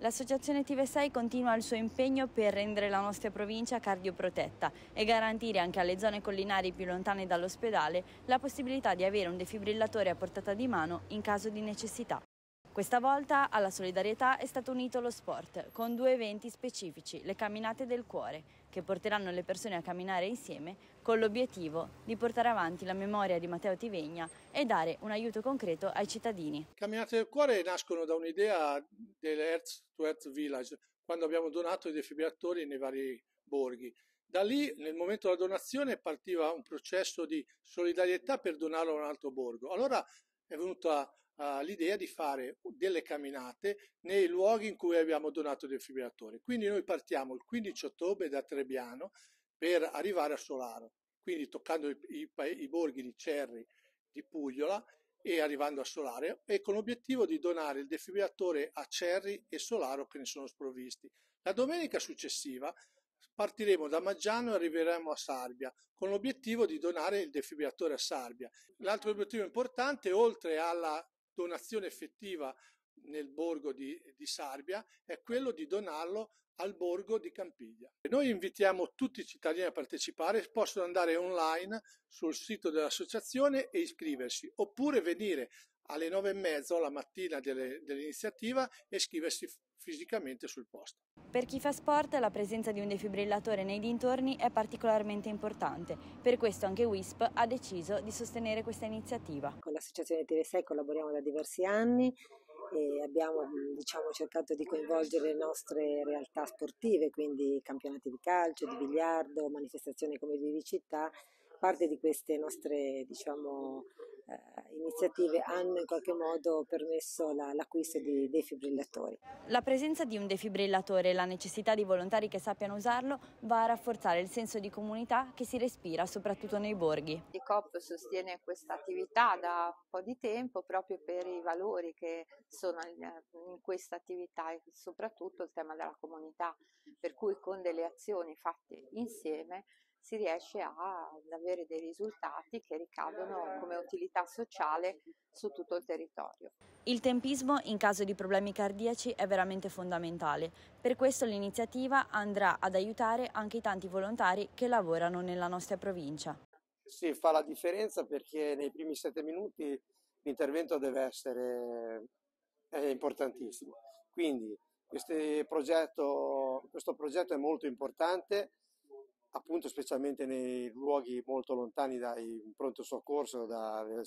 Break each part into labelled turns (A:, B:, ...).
A: L'associazione TV6 continua il suo impegno per rendere la nostra provincia cardioprotetta e garantire anche alle zone collinari più lontane dall'ospedale la possibilità di avere un defibrillatore a portata di mano in caso di necessità. Questa volta alla solidarietà è stato unito lo sport, con due eventi specifici, le camminate del cuore, che porteranno le persone a camminare insieme con l'obiettivo di portare avanti la memoria di Matteo Tivegna e dare un aiuto concreto ai cittadini.
B: Camminate del cuore nascono da un'idea dell'Earth to Earth Village, quando abbiamo donato i defibrillatori nei vari borghi. Da lì, nel momento della donazione, partiva un processo di solidarietà per donarlo a un altro borgo. Allora è venuta uh, l'idea di fare delle camminate nei luoghi in cui abbiamo donato i defibrillatori. Quindi noi partiamo il 15 ottobre da Trebbiano per arrivare a Solaro, quindi toccando i, i, i borghi di Cerri, di Pugliola e arrivando a Solare e con l'obiettivo di donare il defibrillatore a Cerri e Solaro che ne sono sprovvisti. La domenica successiva Partiremo da Maggiano e arriveremo a Sarbia con l'obiettivo di donare il defibrillatore a Sarbia. L'altro obiettivo importante, oltre alla donazione effettiva nel borgo di, di, Sarbia è quello di donarlo al borgo di Campiglia. Noi invitiamo tutti i cittadini a partecipare, possono andare online sul sito dell'associazione e iscriversi, oppure venire alle nove e mezzo la mattina delle, dell'iniziativa e iscriversi fisicamente sul posto.
A: Per chi fa sport la presenza di un defibrillatore nei dintorni è particolarmente importante, per questo anche WISP ha deciso di sostenere questa iniziativa.
C: Con l'associazione TV6 collaboriamo da diversi anni e abbiamo diciamo, cercato di coinvolgere le nostre realtà sportive, quindi campionati di calcio, di biliardo, manifestazioni come di città. Parte di queste nostre diciamo, iniziative hanno in qualche modo permesso la, l'acquisto di defibrillatori.
A: La presenza di un defibrillatore e la necessità di volontari che sappiano usarlo va a rafforzare il senso di comunità che si respira soprattutto nei borghi.
D: Il COP sostiene questa attività da un po' di tempo proprio per i valori che sono in, in questa attività e soprattutto il tema della comunità, per cui con delle azioni fatte insieme si riesce ad avere dei risultati che ricadono come utilità sociale su tutto il territorio.
A: Il tempismo in caso di problemi cardiaci è veramente fondamentale, per questo l'iniziativa andrà ad aiutare anche i tanti volontari che lavorano nella nostra provincia.
E: Sì, fa la differenza perché nei primi sette minuti l'intervento deve essere importantissimo. Quindi progetto, questo progetto è molto importante appunto specialmente nei luoghi molto lontani dai pronto soccorso, dalle,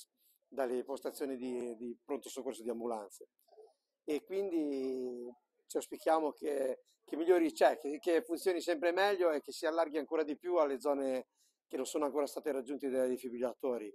E: dalle postazioni di, di, pronto soccorso di ambulanze. E quindi ci auspichiamo che, che migliori, cioè, che, che, funzioni sempre meglio e che si allarghi ancora di più alle zone che non sono ancora state raggiunte dai defibrillatori.